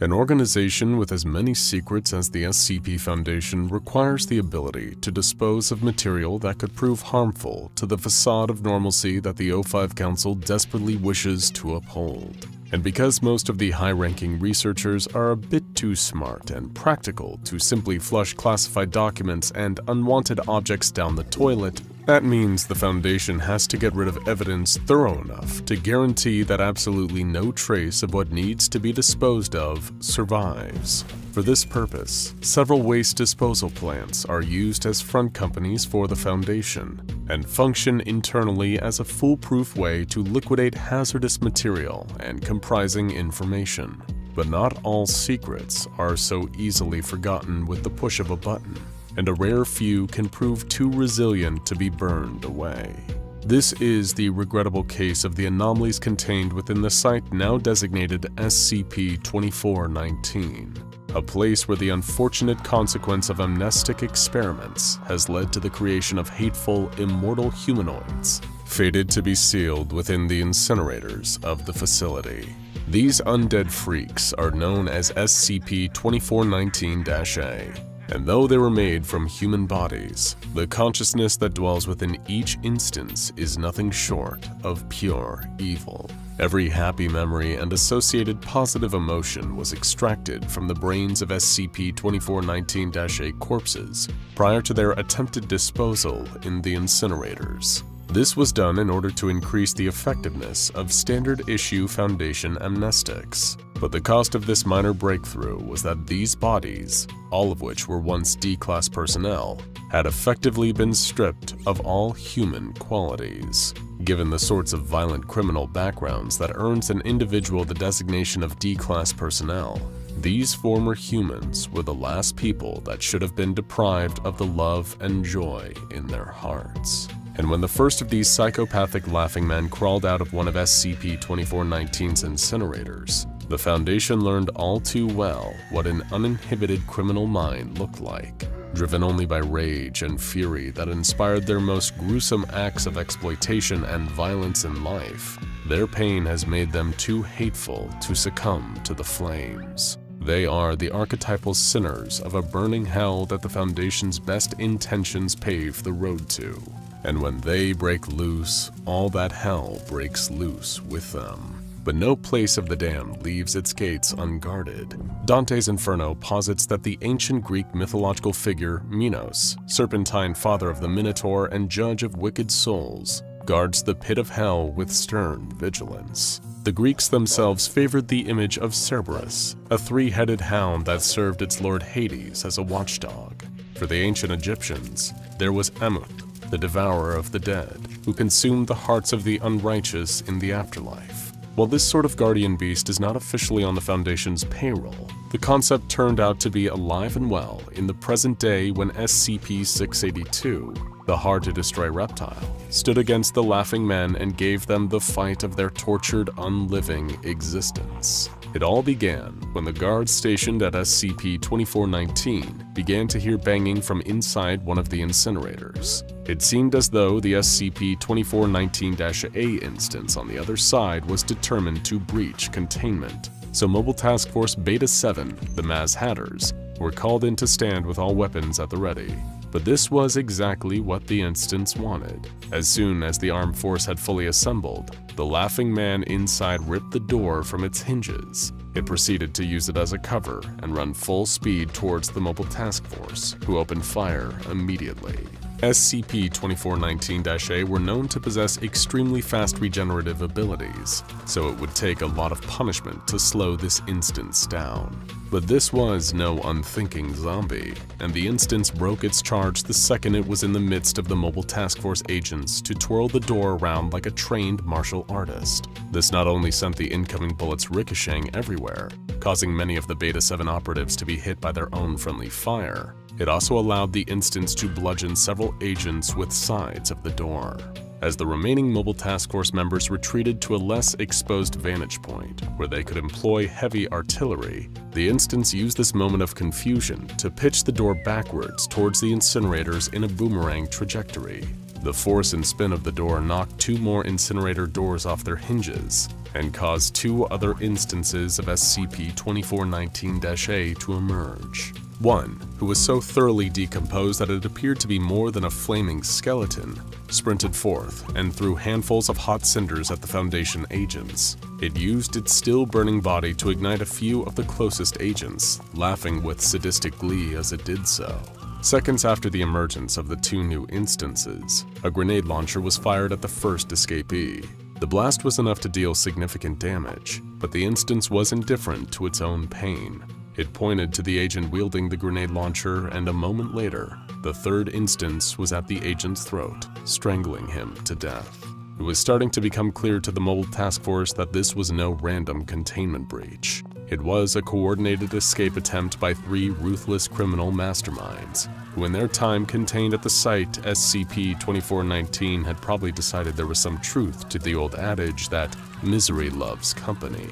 An organization with as many secrets as the SCP Foundation requires the ability to dispose of material that could prove harmful to the facade of normalcy that the O5 Council desperately wishes to uphold. And because most of the high-ranking researchers are a bit too smart and practical to simply flush classified documents and unwanted objects down the toilet, that means the Foundation has to get rid of evidence thorough enough to guarantee that absolutely no trace of what needs to be disposed of survives. For this purpose, several waste disposal plants are used as front companies for the Foundation and function internally as a foolproof way to liquidate hazardous material and comprising information. But not all secrets are so easily forgotten with the push of a button and a rare few can prove too resilient to be burned away. This is the regrettable case of the anomalies contained within the site now designated SCP-2419, a place where the unfortunate consequence of amnestic experiments has led to the creation of hateful, immortal humanoids, fated to be sealed within the incinerators of the facility. These undead freaks are known as SCP-2419-A, and though they were made from human bodies, the consciousness that dwells within each instance is nothing short of pure evil. Every happy memory and associated positive emotion was extracted from the brains of SCP-2419-A corpses prior to their attempted disposal in the incinerators. This was done in order to increase the effectiveness of standard issue Foundation amnestics. But the cost of this minor breakthrough was that these bodies, all of which were once D-Class personnel, had effectively been stripped of all human qualities. Given the sorts of violent criminal backgrounds that earns an individual the designation of D-Class personnel, these former humans were the last people that should have been deprived of the love and joy in their hearts. And when the first of these psychopathic laughing men crawled out of one of SCP-2419's incinerators, the Foundation learned all too well what an uninhibited criminal mind looked like, driven only by rage and fury that inspired their most gruesome acts of exploitation and violence in life. Their pain has made them too hateful to succumb to the flames. They are the archetypal sinners of a burning hell that the Foundation's best intentions pave the road to. And when they break loose, all that hell breaks loose with them. But no place of the damned leaves its gates unguarded. Dante's Inferno posits that the ancient Greek mythological figure Minos, serpentine father of the Minotaur and judge of wicked souls, guards the pit of hell with stern vigilance. The Greeks themselves favored the image of Cerberus, a three-headed hound that served its lord Hades as a watchdog. For the ancient Egyptians, there was Ammit, the devourer of the dead, who consumed the hearts of the unrighteous in the afterlife. While this sort of guardian beast is not officially on the Foundation's payroll, the concept turned out to be alive and well in the present day when SCP-682, the hard-to-destroy reptile, stood against the Laughing Men and gave them the fight of their tortured, unliving existence. It all began when the guards stationed at SCP-2419 began to hear banging from inside one of the incinerators. It seemed as though the SCP-2419-A instance on the other side was determined to breach containment, so Mobile Task Force Beta-7, the Maz Hatters, were called in to stand with all weapons at the ready. But this was exactly what the instance wanted. As soon as the armed force had fully assembled, the laughing man inside ripped the door from its hinges. It proceeded to use it as a cover and run full speed towards the mobile task force, who opened fire immediately. SCP-2419-A were known to possess extremely fast regenerative abilities, so it would take a lot of punishment to slow this instance down. But this was no unthinking zombie, and the instance broke its charge the second it was in the midst of the Mobile Task Force agents to twirl the door around like a trained martial artist. This not only sent the incoming bullets ricocheting everywhere, causing many of the Beta-7 operatives to be hit by their own friendly fire, it also allowed the instance to bludgeon several agents with sides of the door. As the remaining Mobile Task Force members retreated to a less exposed vantage point, where they could employ heavy artillery, the instance used this moment of confusion to pitch the door backwards towards the incinerators in a boomerang trajectory. The force and spin of the door knocked two more incinerator doors off their hinges, and caused two other instances of SCP-2419-A to emerge. One, who was so thoroughly decomposed that it appeared to be more than a flaming skeleton, sprinted forth and threw handfuls of hot cinders at the Foundation agents. It used its still burning body to ignite a few of the closest agents, laughing with sadistic glee as it did so. Seconds after the emergence of the two new instances, a grenade launcher was fired at the first escapee. The blast was enough to deal significant damage, but the instance was indifferent to its own pain. It pointed to the agent wielding the grenade launcher, and a moment later, the third instance was at the agent's throat, strangling him to death. It was starting to become clear to the mobile task force that this was no random containment breach. It was a coordinated escape attempt by three ruthless criminal masterminds, who in their time contained at the site SCP-2419 had probably decided there was some truth to the old adage that misery loves company.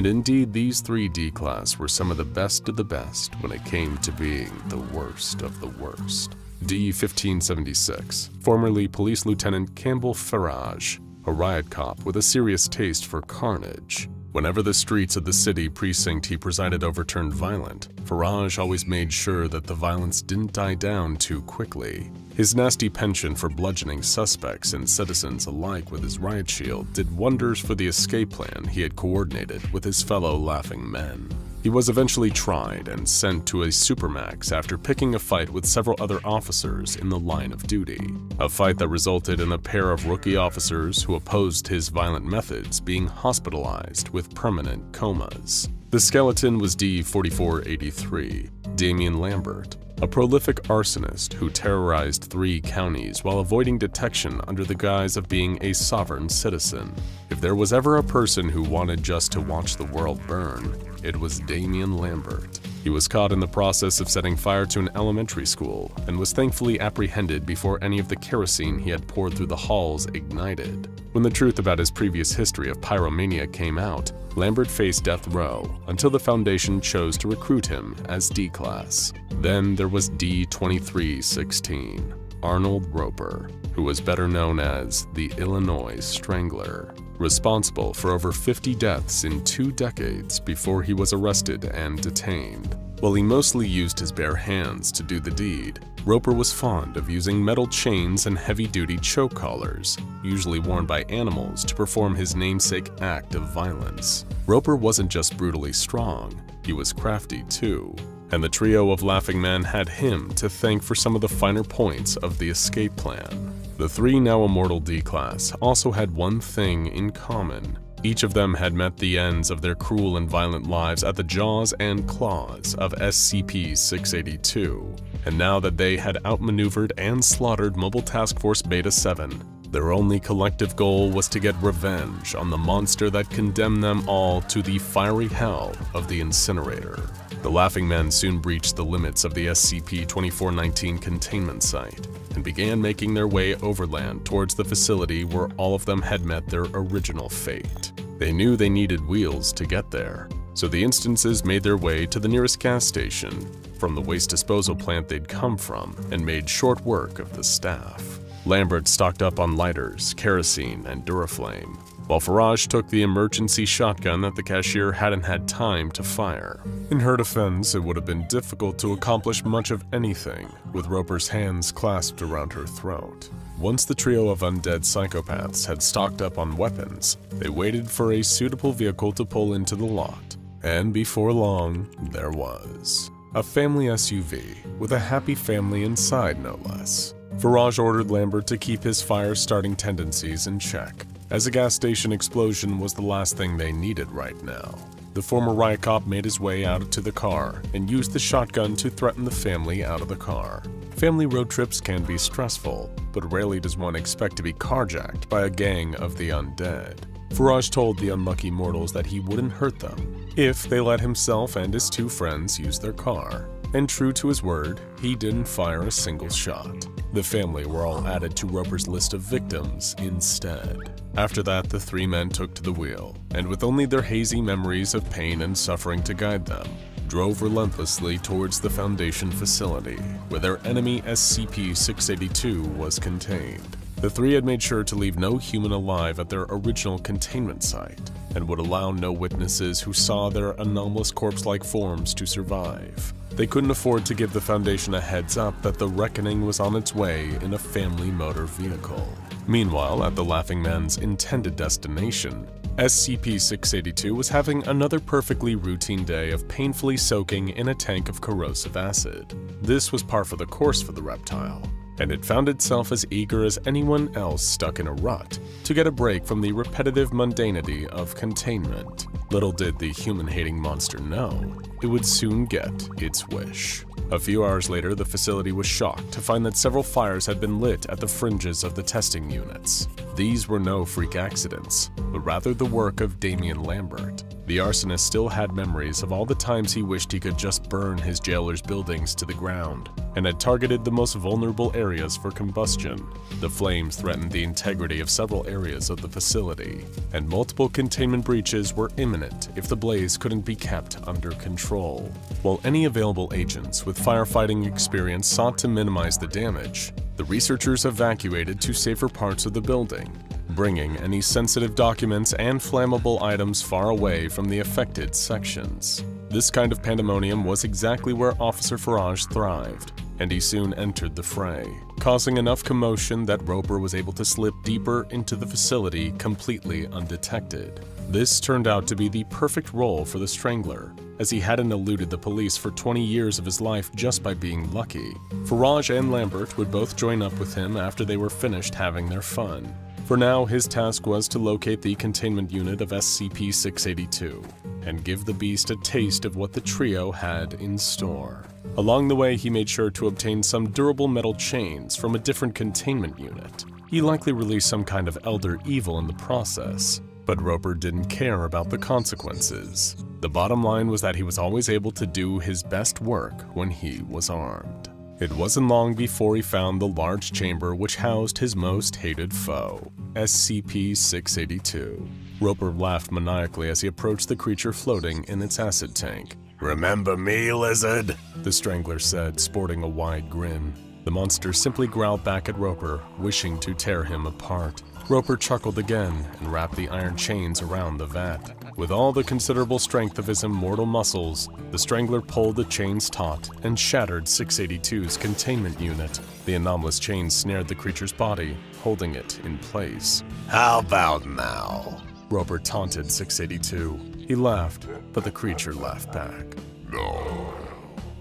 And indeed, these three D-Class were some of the best of the best when it came to being the worst of the worst. D-1576, formerly Police Lieutenant Campbell Farage, a riot cop with a serious taste for carnage. Whenever the streets of the city precinct he presided over turned violent, Farage always made sure that the violence didn't die down too quickly. His nasty penchant for bludgeoning suspects and citizens alike with his riot shield did wonders for the escape plan he had coordinated with his fellow laughing men. He was eventually tried and sent to a supermax after picking a fight with several other officers in the line of duty. A fight that resulted in a pair of rookie officers who opposed his violent methods being hospitalized with permanent comas. The skeleton was D-4483, Damien Lambert, a prolific arsonist who terrorized three counties while avoiding detection under the guise of being a sovereign citizen. If there was ever a person who wanted just to watch the world burn, it was Damien Lambert. He was caught in the process of setting fire to an elementary school and was thankfully apprehended before any of the kerosene he had poured through the halls ignited. When the truth about his previous history of pyromania came out, Lambert faced death row until the Foundation chose to recruit him as D-Class. Then there was D-2316, Arnold Roper, who was better known as the Illinois Strangler, responsible for over 50 deaths in two decades before he was arrested and detained. While he mostly used his bare hands to do the deed, Roper was fond of using metal chains and heavy-duty choke collars, usually worn by animals, to perform his namesake act of violence. Roper wasn't just brutally strong, he was crafty too, and the trio of laughing men had him to thank for some of the finer points of the escape plan. The three now immortal D-Class also had one thing in common. Each of them had met the ends of their cruel and violent lives at the jaws and claws of SCP-682, and now that they had outmaneuvered and slaughtered Mobile Task Force Beta-7, their only collective goal was to get revenge on the monster that condemned them all to the fiery hell of the incinerator. The Laughing Men soon breached the limits of the SCP-2419 containment site and began making their way overland towards the facility where all of them had met their original fate. They knew they needed wheels to get there, so the instances made their way to the nearest gas station from the waste disposal plant they'd come from and made short work of the staff. Lambert stocked up on lighters, kerosene, and Duraflame, while Farage took the emergency shotgun that the cashier hadn't had time to fire. In her defense, it would have been difficult to accomplish much of anything with Roper's hands clasped around her throat. Once the trio of undead psychopaths had stocked up on weapons, they waited for a suitable vehicle to pull into the lot. And before long, there was. A family SUV, with a happy family inside no less. Farage ordered Lambert to keep his fire-starting tendencies in check, as a gas station explosion was the last thing they needed right now. The former riot cop made his way out to the car and used the shotgun to threaten the family out of the car. Family road trips can be stressful, but rarely does one expect to be carjacked by a gang of the undead. Farage told the unlucky mortals that he wouldn't hurt them if they let himself and his two friends use their car. And true to his word, he didn't fire a single shot. The family were all added to Roper's list of victims instead. After that, the three men took to the wheel, and with only their hazy memories of pain and suffering to guide them, drove relentlessly towards the Foundation facility, where their enemy SCP-682 was contained. The three had made sure to leave no human alive at their original containment site, and would allow no witnesses who saw their anomalous corpse-like forms to survive. They couldn't afford to give the Foundation a heads up that the reckoning was on its way in a family motor vehicle. Meanwhile, at the Laughing Man's intended destination, SCP-682 was having another perfectly routine day of painfully soaking in a tank of corrosive acid. This was par for the course for the reptile, and it found itself as eager as anyone else stuck in a rut to get a break from the repetitive mundanity of containment. Little did the human-hating monster know, it would soon get its wish. A few hours later, the facility was shocked to find that several fires had been lit at the fringes of the testing units. These were no freak accidents, but rather the work of Damien Lambert. The arsonist still had memories of all the times he wished he could just burn his jailer's buildings to the ground, and had targeted the most vulnerable areas for combustion. The flames threatened the integrity of several areas of the facility, and multiple containment breaches were imminent if the blaze couldn't be kept under control. While any available agents with firefighting experience sought to minimize the damage, the researchers evacuated to safer parts of the building, bringing any sensitive documents and flammable items far away from the affected sections. This kind of pandemonium was exactly where Officer Faraj thrived, and he soon entered the fray, causing enough commotion that Roper was able to slip deeper into the facility completely undetected. This turned out to be the perfect role for the Strangler, as he hadn't eluded the police for 20 years of his life just by being lucky. Faraj and Lambert would both join up with him after they were finished having their fun. For now, his task was to locate the containment unit of SCP-682 and give the beast a taste of what the trio had in store. Along the way, he made sure to obtain some durable metal chains from a different containment unit. He likely released some kind of elder evil in the process, but Roper didn't care about the consequences. The bottom line was that he was always able to do his best work when he was armed. It wasn't long before he found the large chamber which housed his most hated foe, SCP-682. Roper laughed maniacally as he approached the creature floating in its acid tank. Remember me, lizard? The Strangler said, sporting a wide grin. The monster simply growled back at Roper, wishing to tear him apart. Roper chuckled again and wrapped the iron chains around the vat. With all the considerable strength of his immortal muscles, the Strangler pulled the chains taut and shattered 682's containment unit. The anomalous chains snared the creature's body, holding it in place. How about now? Roper taunted 682. He laughed, but the creature laughed back. No,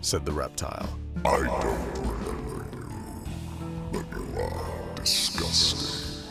Said the reptile. I don't remember you, but you are disgusting.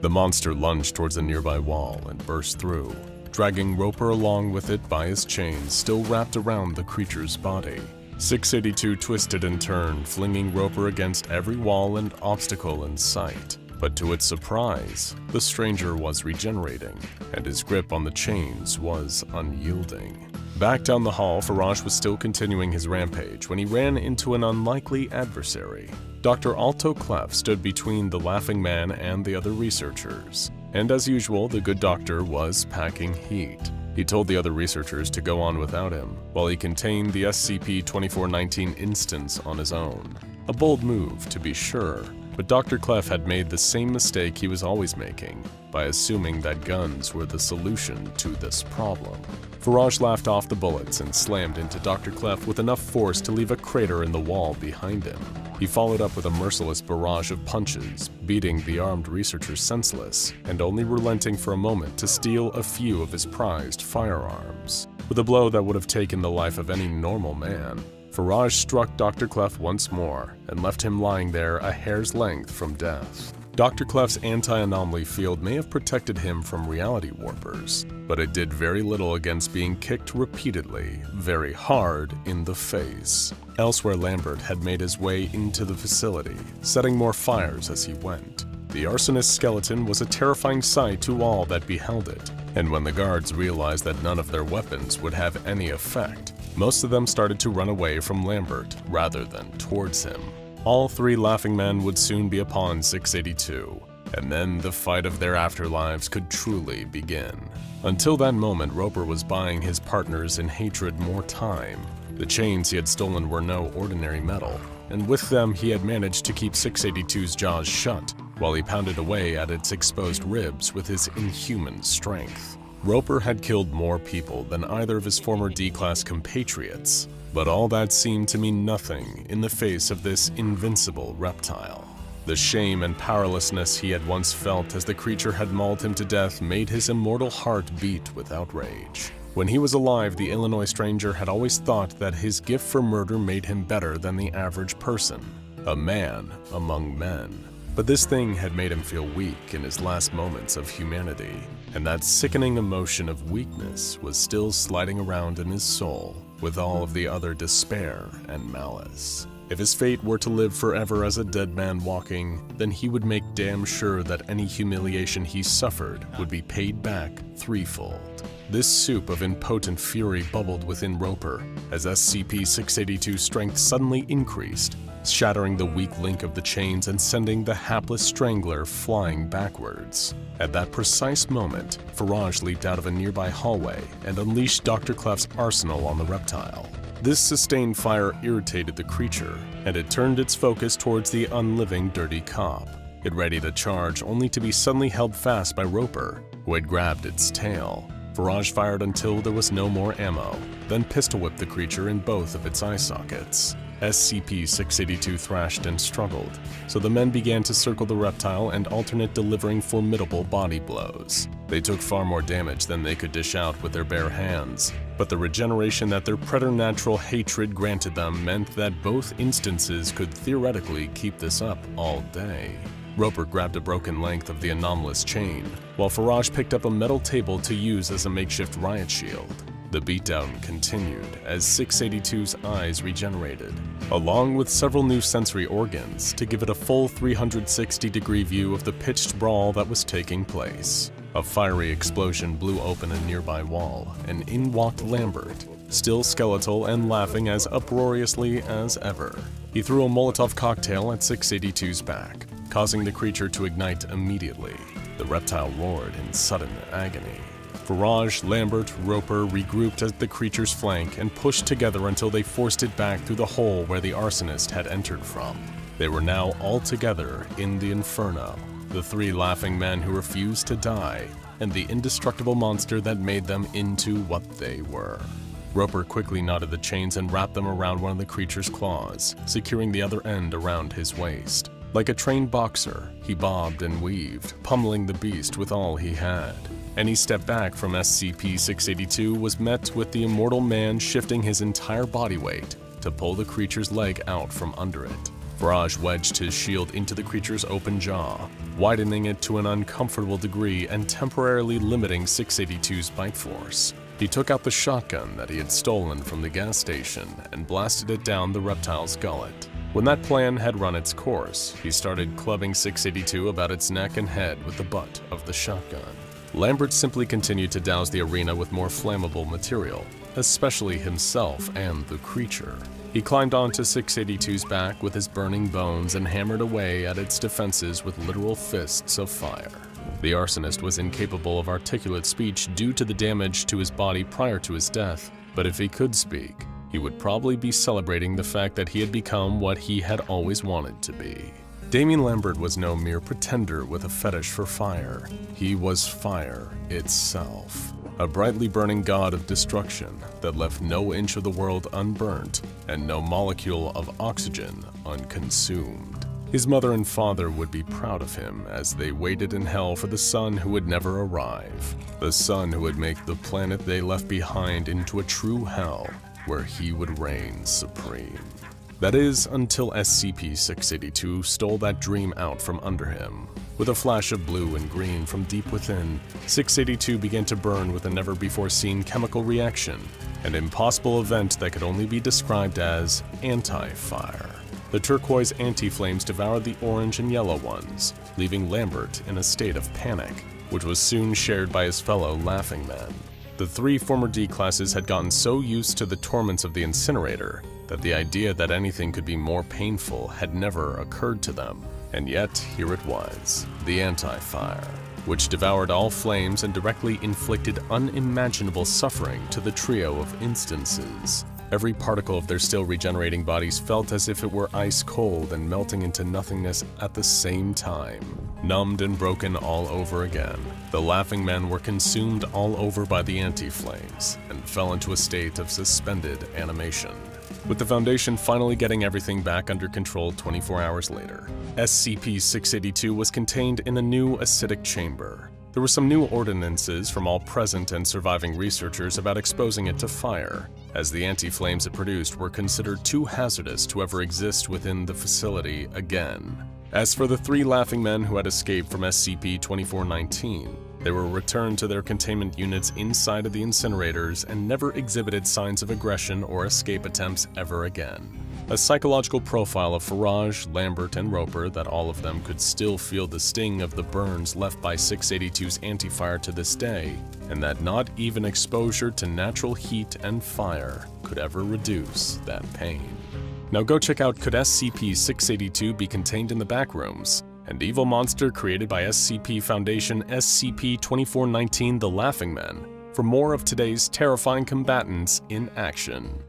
The monster lunged towards a nearby wall and burst through, dragging Roper along with it by his chains still wrapped around the creature's body. 682 twisted and turned, flinging Roper against every wall and obstacle in sight. But to its surprise, the strangler was regenerating, and his grip on the chains was unyielding. Back down the hall, Faraj was still continuing his rampage when he ran into an unlikely adversary. Dr. Alto Clef stood between the Laughing Man and the other researchers, and as usual, the good doctor was packing heat. He told the other researchers to go on without him, while he contained the SCP-2419 instance on his own. A bold move, to be sure, but Dr. Clef had made the same mistake he was always making, by assuming that guns were the solution to this problem. Faraj laughed off the bullets and slammed into Dr. Clef with enough force to leave a crater in the wall behind him. He followed up with a merciless barrage of punches, beating the armed researcher senseless, and only relenting for a moment to steal a few of his prized firearms. With a blow that would have taken the life of any normal man, Faraj struck Dr. Clef once more and left him lying there a hair's length from death. Dr. Clef's anti-anomaly field may have protected him from reality warpers, but it did very little against being kicked repeatedly, very hard in the face. Elsewhere, Lambert had made his way into the facility, setting more fires as he went. The arsonist's skeleton was a terrifying sight to all that beheld it, and when the guards realized that none of their weapons would have any effect, most of them started to run away from Lambert rather than towards him. All three Laughing Men would soon be upon 682, and then the fight of their afterlives could truly begin. Until that moment, Roper was buying his partners in hatred more time. The chains he had stolen were no ordinary metal, and with them he had managed to keep 682's jaws shut while he pounded away at its exposed ribs with his inhuman strength. Roper had killed more people than either of his former D-Class compatriots, but all that seemed to mean nothing in the face of this invincible reptile. The shame and powerlessness he had once felt as the creature had mauled him to death made his immortal heart beat with outrage. When he was alive, the Illinois Strangler had always thought that his gift for murder made him better than the average person, a man among men. But this thing had made him feel weak in his last moments of humanity, and that sickening emotion of weakness was still sliding around in his soul with all of the other despair and malice. If his fate were to live forever as a dead man walking, then he would make damn sure that any humiliation he suffered would be paid back threefold. This soup of impotent fury bubbled within Roper as SCP-682's strength suddenly increased, shattering the weak link of the chains and sending the hapless strangler flying backwards. At that precise moment, Faraj leaped out of a nearby hallway and unleashed Dr. Clef's arsenal on the reptile. This sustained fire irritated the creature, and it turned its focus towards the unliving dirty cop. It ready to charge, only to be suddenly held fast by Roper, who had grabbed its tail. Faraj fired until there was no more ammo, then pistol-whipped the creature in both of its eye sockets. SCP-682 thrashed and struggled, so the men began to circle the reptile and alternate delivering formidable body blows. They took far more damage than they could dish out with their bare hands, but the regeneration that their preternatural hatred granted them meant that both instances could theoretically keep this up all day. Roper grabbed a broken length of the anomalous chain, while Faraj picked up a metal table to use as a makeshift riot shield. The beatdown continued as 682's eyes regenerated, along with several new sensory organs to give it a full 360 degree view of the pitched brawl that was taking place. A fiery explosion blew open a nearby wall, and in walked Lambert, still skeletal and laughing as uproariously as ever. He threw a Molotov cocktail at 682's back, causing the creature to ignite immediately. The reptile roared in sudden agony. Farage, Lambert, Roper regrouped at the creature's flank and pushed together until they forced it back through the hole where the arsonist had entered from. They were now all together in the inferno, the three laughing men who refused to die, and the indestructible monster that made them into what they were. Roper quickly knotted the chains and wrapped them around one of the creature's claws, securing the other end around his waist. Like a trained boxer, he bobbed and weaved, pummeling the beast with all he had. Any step back from SCP-682 was met with the immortal man shifting his entire body weight to pull the creature's leg out from under it. Faraj wedged his shield into the creature's open jaw, widening it to an uncomfortable degree and temporarily limiting 682's bite force. He took out the shotgun that he had stolen from the gas station and blasted it down the reptile's gullet. When that plan had run its course, he started clubbing 682 about its neck and head with the butt of the shotgun. Lambert simply continued to douse the arena with more flammable material, especially himself and the creature. He climbed onto 682's back with his burning bones and hammered away at its defenses with literal fists of fire. The arsonist was incapable of articulate speech due to the damage to his body prior to his death, but if he could speak, he would probably be celebrating the fact that he had become what he had always wanted to be. Damien Lambert was no mere pretender with a fetish for fire. He was fire itself. A brightly burning god of destruction that left no inch of the world unburnt and no molecule of oxygen unconsumed. His mother and father would be proud of him as they waited in hell for the son who would never arrive. The son who would make the planet they left behind into a true hell where he would reign supreme. That is, until SCP-682 stole that dream out from under him. With a flash of blue and green from deep within, 682 began to burn with a never-before-seen chemical reaction, an impossible event that could only be described as anti-fire. The turquoise anti-flames devoured the orange and yellow ones, leaving Lambert in a state of panic, which was soon shared by his fellow Laughing Men. The three former D-classes had gotten so used to the torments of the incinerator that the idea that anything could be more painful had never occurred to them. And yet, here it was, the anti-fire, which devoured all flames and directly inflicted unimaginable suffering to the trio of instances. Every particle of their still regenerating bodies felt as if it were ice cold and melting into nothingness at the same time. Numbed and broken all over again, the Laughing Men were consumed all over by the anti-flames and fell into a state of suspended animation. With the Foundation finally getting everything back under control 24 hours later, SCP-682 was contained in a new acidic chamber. There were some new ordinances from all present and surviving researchers about exposing it to fire, as the anti-flames it produced were considered too hazardous to ever exist within the facility again. As for the three laughing men who had escaped from SCP-2419, they were returned to their containment units inside of the incinerators and never exhibited signs of aggression or escape attempts ever again. A psychological profile of Faraj, Lambert, and Roper that all of them could still feel the sting of the burns left by 682's anti-fire to this day, and that not even exposure to natural heat and fire could ever reduce that pain. Now go check out Could SCP-682 Be Contained in the Backrooms? An evil monster created by SCP Foundation SCP-2419 The Laughing Men for more of today's terrifying combatants in action.